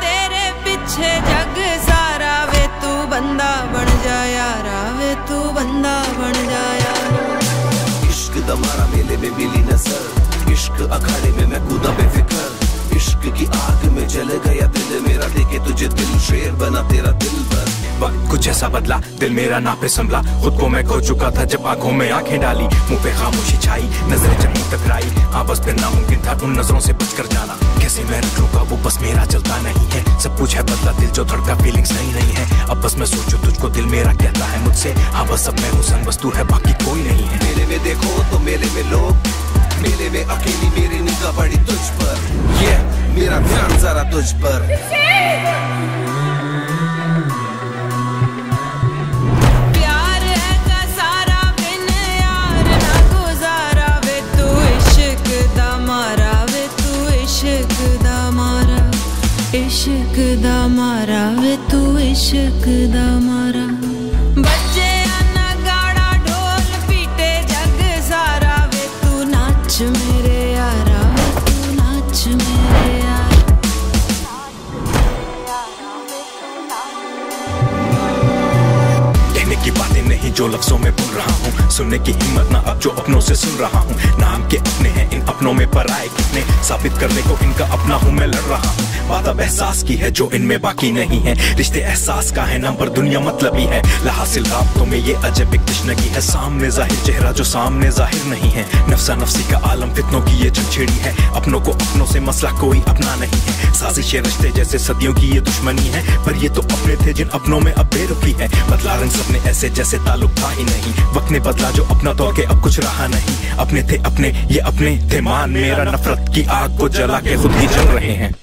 तेरे पीछे जग सारा वे तू बंदा बन जा यारा, वे तू बंदा बन जा यारा। इश्क दमारा मेले में मिली नज़र, इश्क अखाड़े में मैं कूदा बेफिक्र। इश्क की आग में जल गया दिल, मेरा देखे तुझे दिल, शेर बना तेरा दिल पर वक्त कुछ ऐसा बदला, दिल मेरा ना पे संभला। खुद को मैं खो चुका था जब आँखों में आँखें डाली, मुँह पे खामोशी छाई, नज़रें जब मुँह टकराई हाँ बस फिर नामुमकिन था उन नज़रों से बचकर जाना। मेरा चलता नहीं है। सब कुछ है बदला दिल, जो धड़का फीलिंग्स नहीं नहीं है। अब बस मैं सोचू, तुझको दिल मेरा कहता है मुझसे। हाँ बस अब मैं हूँ बस तू है, बाकी कोई नहीं है। मेरे में देखो तो मेरे में लोग। मेरे में अकेली मेरी निगाह पड़ी तुझ पर। ये मेरा ध्यान जरा तुझ पर। तू इश्क दा मारा। बच्चे आना गाड़ा ढोल, पीटे जग सारा। वे तू नाच मेरे यारा, वे तू नाच मेरे यारा। कहने की बातें नहीं जो लफ्जों में बोल रहा हूँ। सुनने की हिम्मत ना अब जो अपनों से सुन रहा हूँ। नाम के अपने हैं इन अपनों में पर आए कितने साबित करने को इनका अपना हूँ मैं लड़ रहा हूँ। बात अब एहसास की है जो इनमें बाकी नहीं है। रिश्ते एहसास का है नाम पर दुनिया मतलब ही है। लहासिल राबतों में ये अजब एक तशनगी है। सामने ज़ाहिर चेहरा जो सामने ज़ाहिर नहीं है। नफसा नफसी का आलम फितनों की ये छछेड़ी है। अपनों को अपनों से मसला कोई अपना नहीं है। साजिश रिश्ते जैसे सदियों की ये दुश्मनी है। पर ये तो अपने थे जिन अपनों में अब बेरुखी है। बदला रंग सबने ऐसे जैसे ताल्लुक था ही नहीं। वक्त ने बदला जो अपना तौर के अब कुछ रहा नहीं। अपने थे अपने, ये अपने थे मान, मेरा नफरत की आग को जला के खुद ही जल रहे हैं।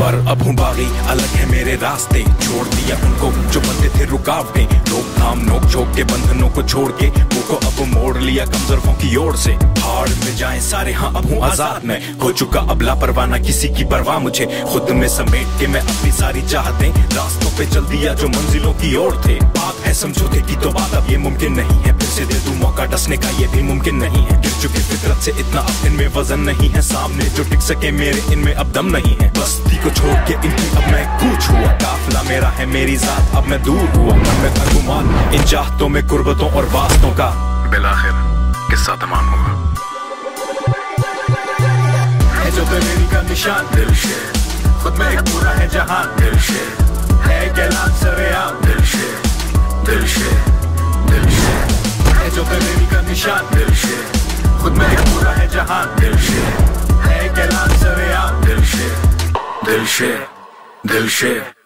पर अब हूँ बागी, अलग है मेरे रास्ते। छोड़ दिया उनको, जो बनते थे रुकावटें। रोक थाम नोक झोंक के बंधनों को छोड़ के मुँह को अब मोड़ लिया कमजोरों की ओर से। हाड़ में जाए सारे हाँ अब हूँ आज़ाद। मैं हो चुका अब लापरवाना किसी की परवाह मुझे। खुद में समेट के मैं अपनी सारी चाहते। रास्तों पे चल दिया जो मंजिलों की ओर थे। है समझौते की तो बात अब ये मुमकिन नहीं है। फिर से दे दूँ मौका डसने का ये भी मुमकिन नहीं है। गिर चुकी फितरत से इतना अब इनमें वज़न नहीं है। सामने जो टिक सके मेरे इनमें अब दम नहीं है। बस्ती को छोड़ के इनकी अब मैं कूच हुआ। काफिला मेरा है मेरी जात, अब मैं दूर हुआ। मन में था गुमान, इन चाहतों में कुर्बतों और वास्तों का बिलाखिर किस्सा तमाम हुआ। जो दलेरी का निशान, दिल से खुद में एक पूरा है जहाँ दिल से है गैलान सरेआम, दिल से दिल से दिल से है जो दलेरी का निशान दिल से खुद में एक पूरा है जहाँ दिल से है गैलान सरेआम दिल से दिल से दिल से